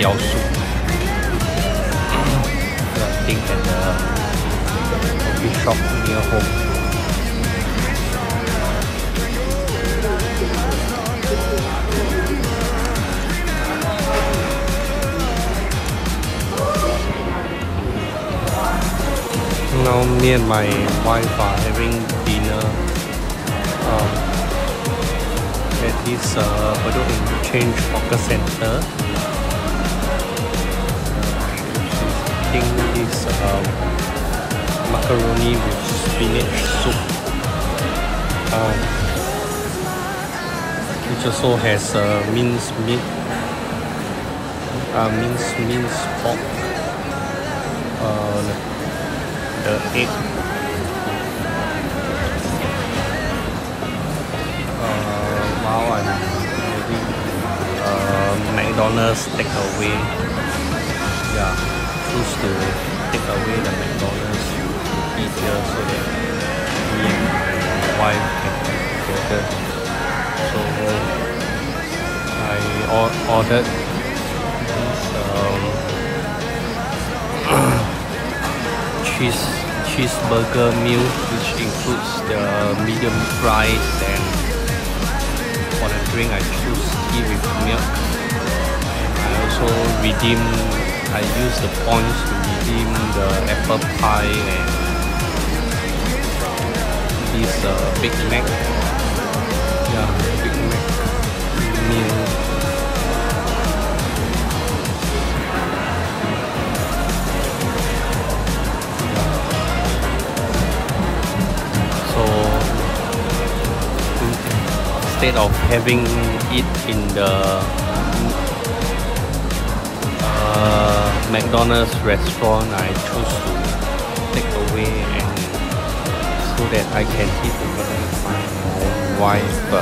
雕塑。Just think at the shop near home. Now me and my wife are having dinner um, at this uh, Bedok Interchange Hawker Center. Eating this um, macaroni with spinach soup. Um, which also has uh, minced meat, uh, minced minced pork, uh, the egg, uh, wow, I'm having uh, McDonald's takeaway. Yeah, choose to take away the McDonald's here so that me and my wife can eat together. So I or- ordered this um, cheese cheeseburger meal which includes the medium fries and for the drink I choose tea with milk I also redeem I use the points to redeem the apple pie and this uh, Big Mac. Yeah Big Mac meal. So instead of having it in the uh, McDonald's restaurant I choose to take away and so that I can eat together with my wife uh,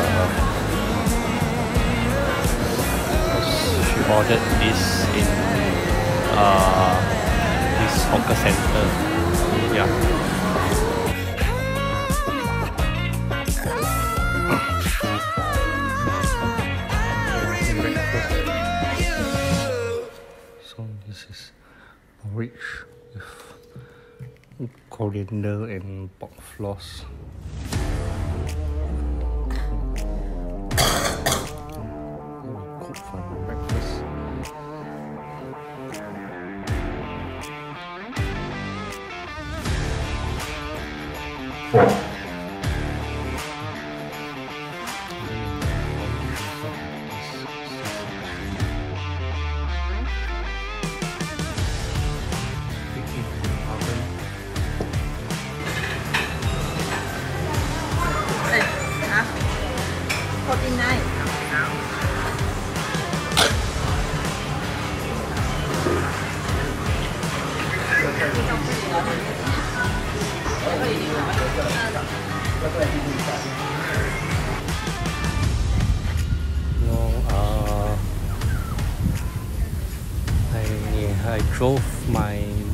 she ordered this in uh, this hawker center. Yeah porridge with coriander and pork floss.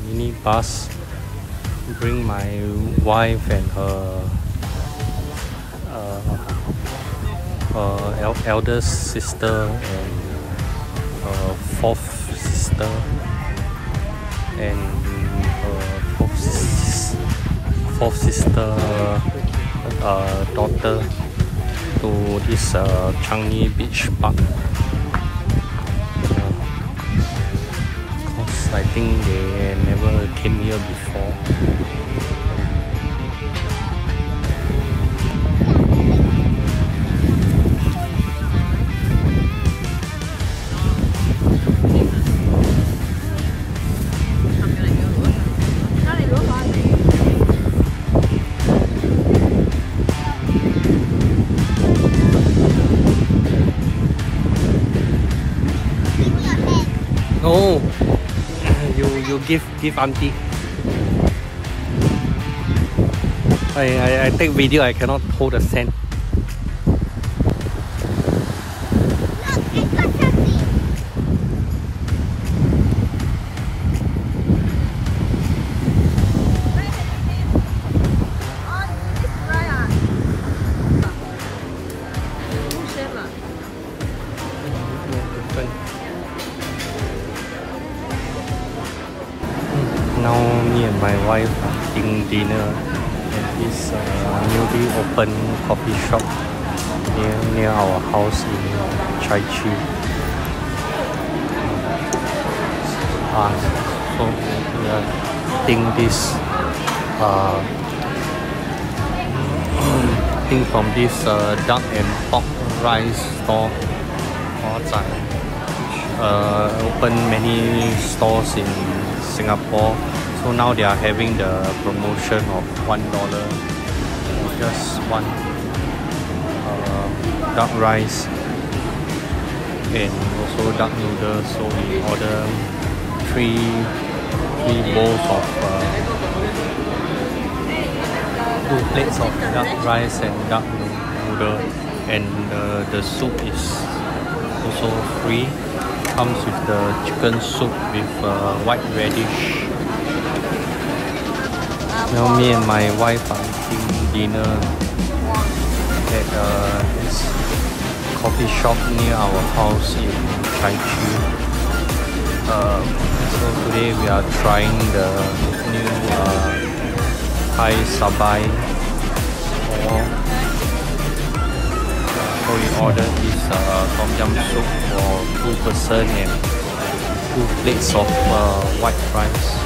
Mini bus, bring my wife and her uh, her el- eldest sister and her fourth sister and her fourth, sis- fourth sister uh, daughter to this uh, Changi Beach Park. Think they never came here before. Give auntie. I, I I take video. I cannot hold the sand. Dinner at this uh, newly opened coffee shop near near our house in Chai Chee. Uh, so are eating this uh, eating from this uh, duck and pork rice store. Uh, open many stores in Singapore. So now they are having the promotion of one dollar, just one uh, duck rice and also duck noodles. So we order three three bowls of uh, two plates of duck rice and duck noodle, and uh, the soup is also free comes with the chicken soup with uh, white radish. Now me and my wife are eating dinner at uh, coffee shop near our house in Chai. Uh, so today we are trying the new uh, Thai Sabai so we ordered this uh, tom yum soup for two person and two plates of uh, white rice.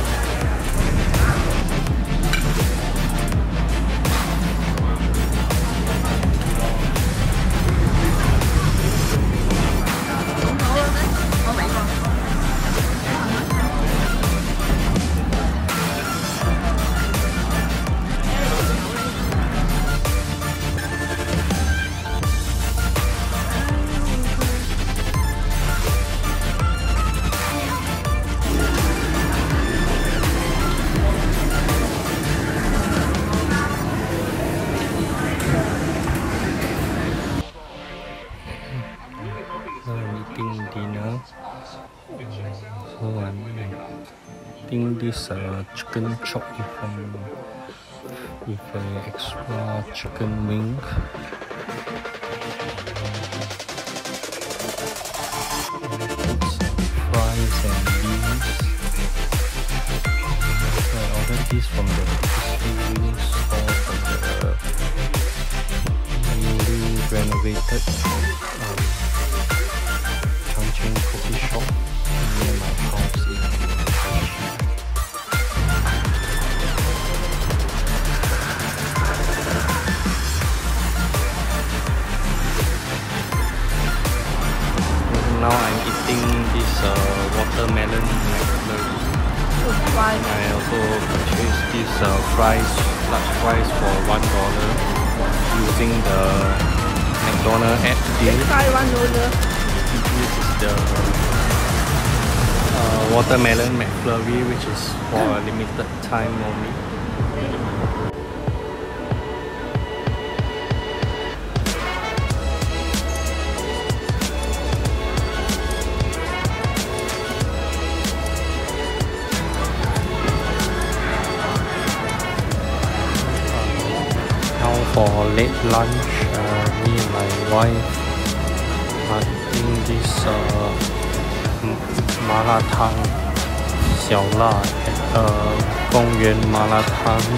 This uh, chicken chop with, um, with uh, extra chicken wing. Fries and beans. So I ordered this from the crispy store from the newly renovated fries, large fries for one dollar using the McDonald app deal. Try one noodle. This is the uh, watermelon McFlurry, which is for a limited time only. For late lunch uh, me and my wife are eating this uh, mala tang xiao la at uh, Gongyuan Mala Tang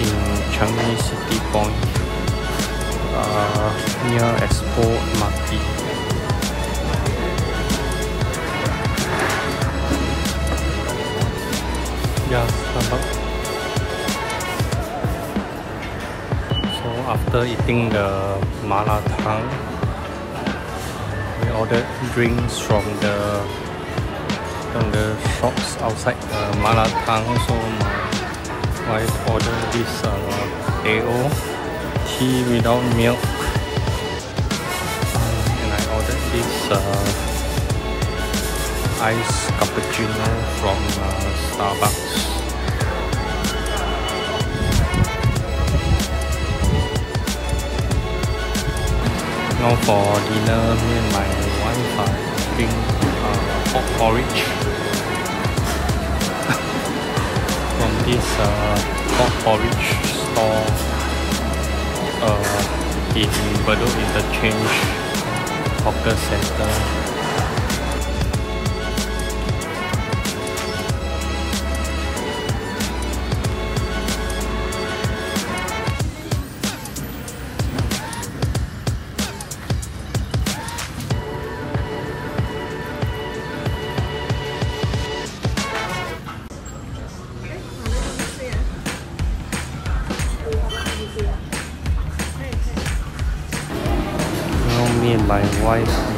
in Changi City Point uh, near Expo Market. Yeah, Starbucks. After eating the mala tang. We ordered drinks from the from the shops outside the mala tang. So my wife ordered this uh, AO tea without milk. And I ordered this uh, ice cappuccino from uh, Starbucks Now for dinner, me and my wife are eating uh, pork porridge from this uh, pork porridge store uh, in Bedok Interchange Hawker Center.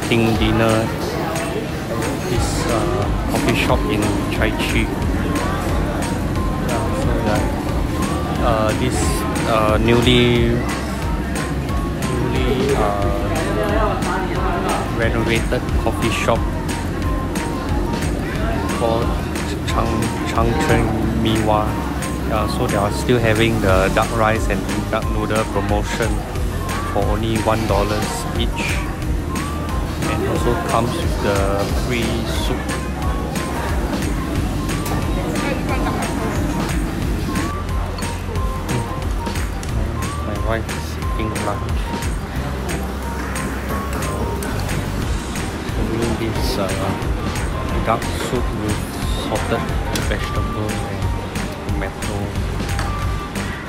Eating dinner this uh, coffee shop in Chai Chee. Yeah, so that uh, this uh, newly newly uh, renovated coffee shop called Chang Changcheng Miwa. Yeah, so they are still having the duck rice and duck noodle promotion for only one dollars each also comes with the free soup. My wife is eating lunch. Doing this uh, duck soup with salted vegetable and tomato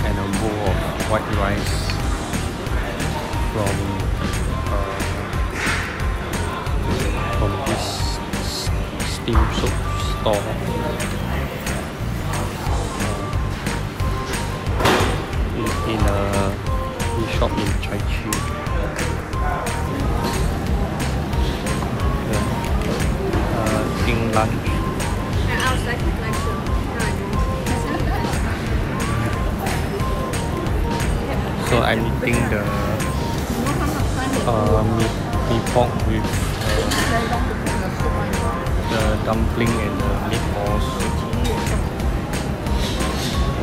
and a bowl of white rice from store. In, a tea shop in Chai Chee. Yeah. Uh, lunch. So I'm eating the uh, meat, meat pork with the dumpling and the meatballs.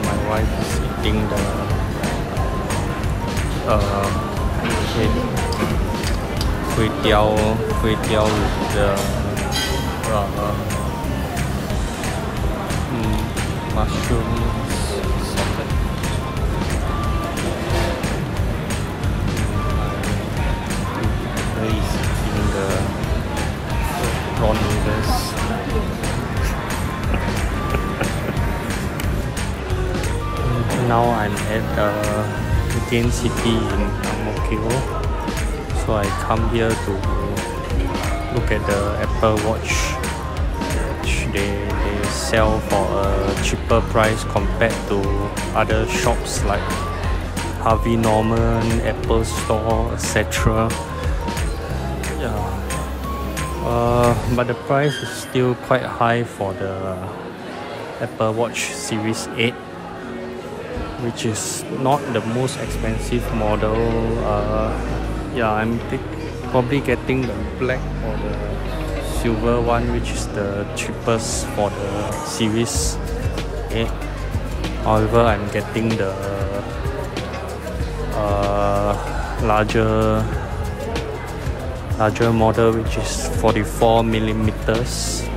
My wife is eating the uh, kway tiao, teow, kway teow with the uh, mm, mushrooms salted. He's eating the now I'm at uh, Gain City in Kio. So I come here to look at the Apple Watch which they, they sell for a cheaper price compared to other shops like Harvey Norman, Apple Store, etc. Yeah. Uh, but the price is still quite high for the Apple Watch Series 8 which is not the most expensive model. Uh, yeah, I'm probably getting the black or the silver one, which is the cheapest for the Series 8. However, I'm getting the uh, larger larger model, which is 44 millimeters.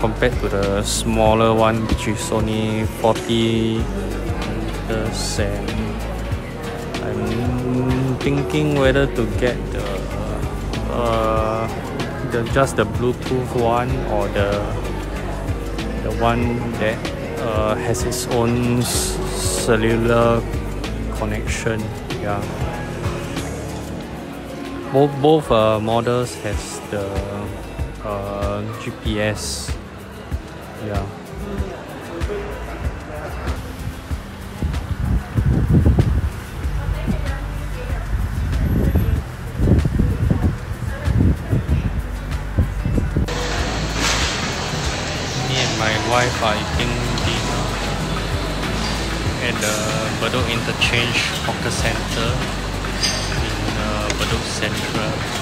Compared to the smaller one which is only 40 meters and I'm thinking whether to get the uh, the just the Bluetooth one or the the one that uh, has its own cellular connection yeah. Both both uh, models has the uh, GPS yeah. Me and my wife are eating dinner at the Bedok Interchange Hawker Center in uh, Bedok Central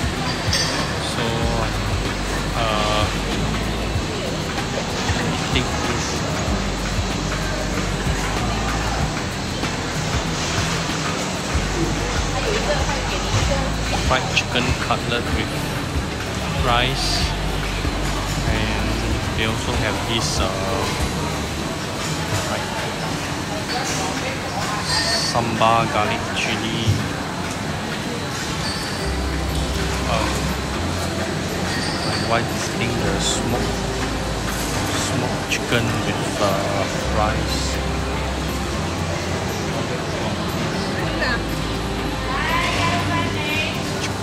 chicken cutlet with rice. And they also have this uh, like sambal garlic chili. Um, my wife is eating the smoked smoked chicken with uh, rice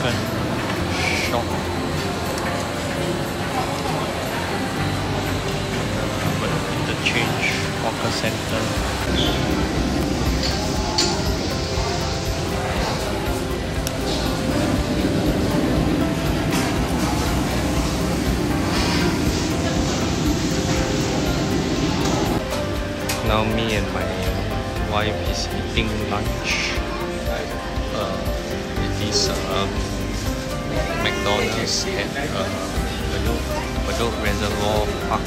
effing shocked. But the change hawker center. Now me and my wife is eating lunch. Uh, it is um, McDonald's at uh, Bedok, Bedok Reservoir Park.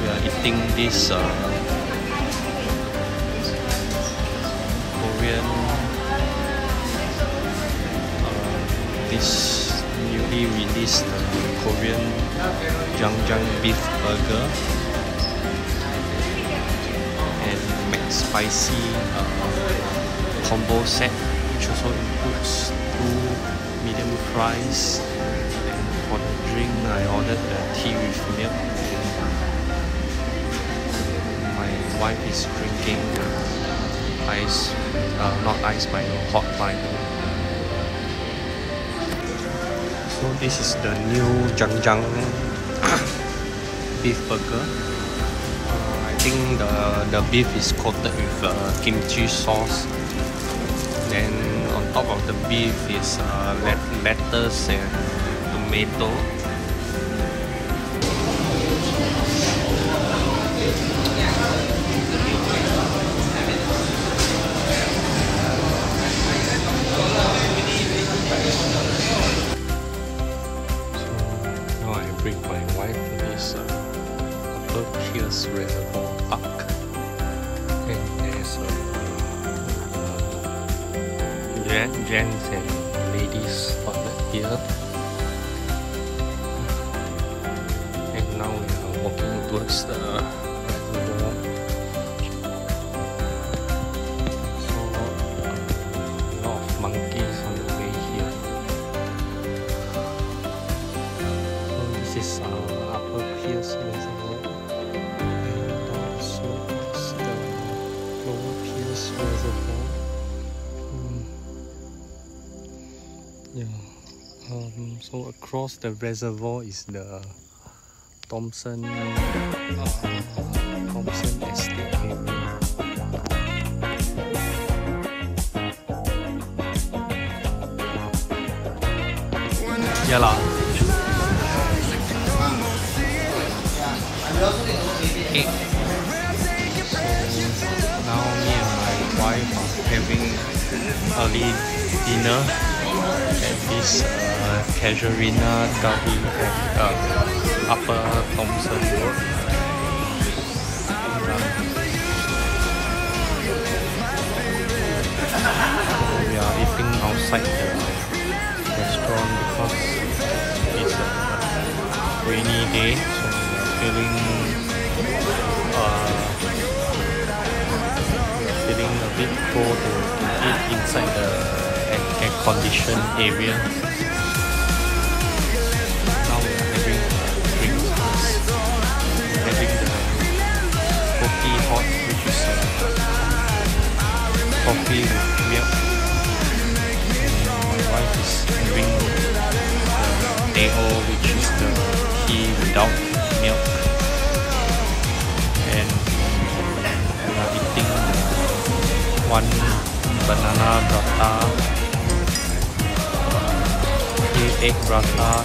we are eating this uh, Korean uh, this newly released uh, Korean Jang beef burger and McSpicy uh, combo set which also includes two medium fries. And for the drink I ordered the tea with milk. My wife is drinking ice uh, not ice Milo, hot Milo so this is the new Jang Jang beef burger think the, the beef is coated with uh, kimchi sauce. Then on top of the beef is uh, lettuce and tomato gents and ladies toilet here. And now we are walking towards the. So of monkeys on the way here. This is uh, so across the reservoir is the Thomson uh, Thomson Estate. Yeah lah. Egg. So now me and my wife are having early dinner this uh, Casuarina at uh, Upper Thomson Road. We are eating outside the restaurant because it's a rainy day, so we are feeling uh, feeling a bit cold to, eat inside the conditioned area. Now we are having drinks first. We're having the coffee hot, which is uh, coffee with milk. And my wife is having the teh which is the tea without milk. And we are eating one banana prata, three egg prata,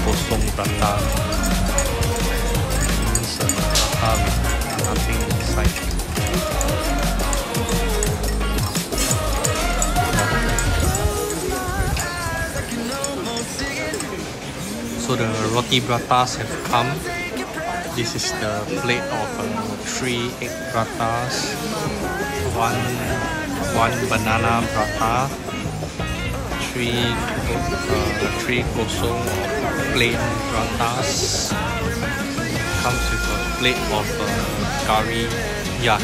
three. So the roti pratas have come. This is the plate of uh, three egg pratas, one one banana prata, three uh, three kosong of plain pratas. Comes with a plate of uh, curry yak.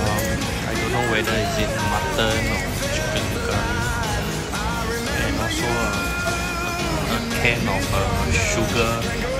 Um, I don't know whether is it mutton or chicken curry, and also a, a can of uh, sugar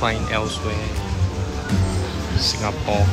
find elsewhere. Singapore.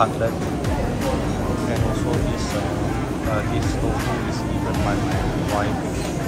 cutlet. And also this uh, uh, this tofu is given by my wife.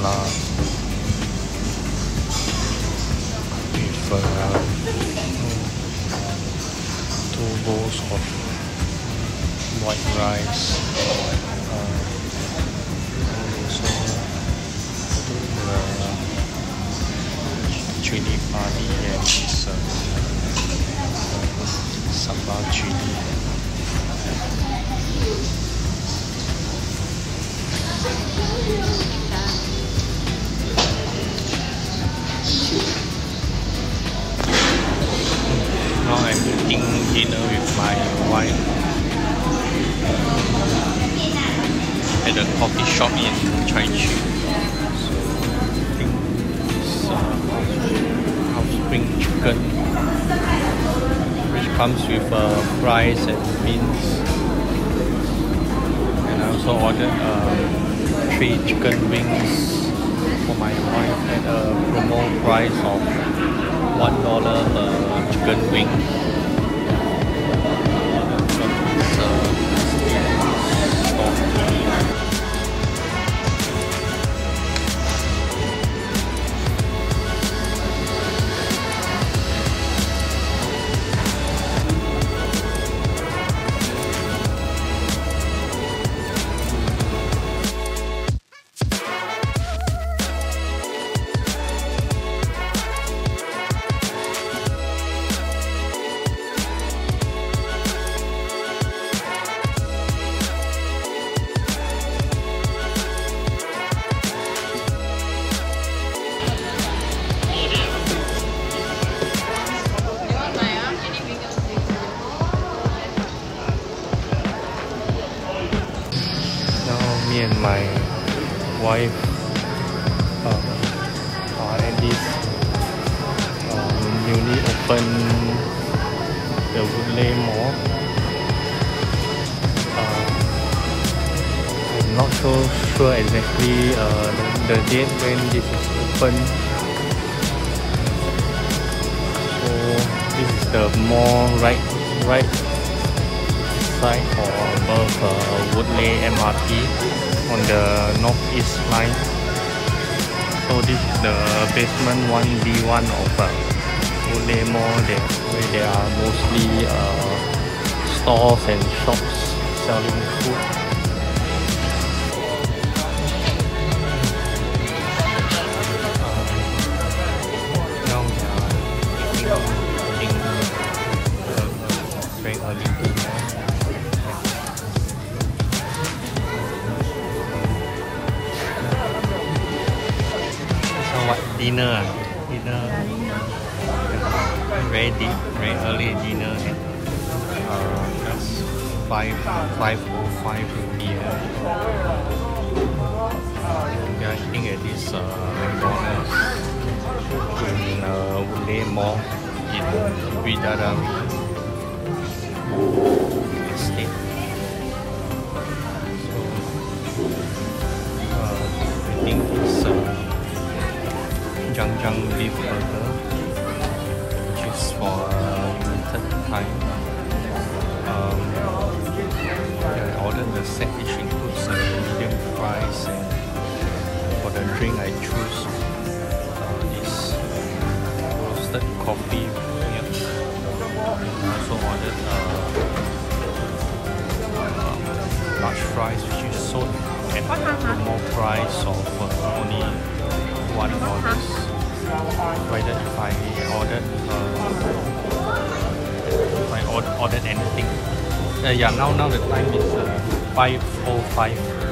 love with uh, two bowls of white rice also chili padi and this uh, sambal chili I'm eating dinner with my wife at a coffee shop in Chai. So I think it's uh, house spring chicken which comes with uh, fries and beans. And I also ordered uh, three chicken wings for my wife at a promo price of one dollar per chicken wing. Now this um, newly opened the Woodleigh Mall. Uh, I'm not so sure exactly uh, the, date when this is open. So this is the mall right right side or above uh, Woodleigh MRT on the northeast line. So this is the basement 1B1 of uh, Mall there, where there are mostly uh, stores and shops selling food. What dinner? ah? Dinner. Very deep, very early dinner at uh, just five five oh five p.m. We are eating at this uh, McDonald's in uh, Woodleigh Mall in Bidadari Jang Jang beef burger, which is for a limited time. Um, yeah, I ordered the set which includes uh, medium fries and for the drink I choose uh, this roasted coffee milk. I also ordered uh, um, large fries which is sold at a promo price of uh, only yeah, now now the time is uh, five oh five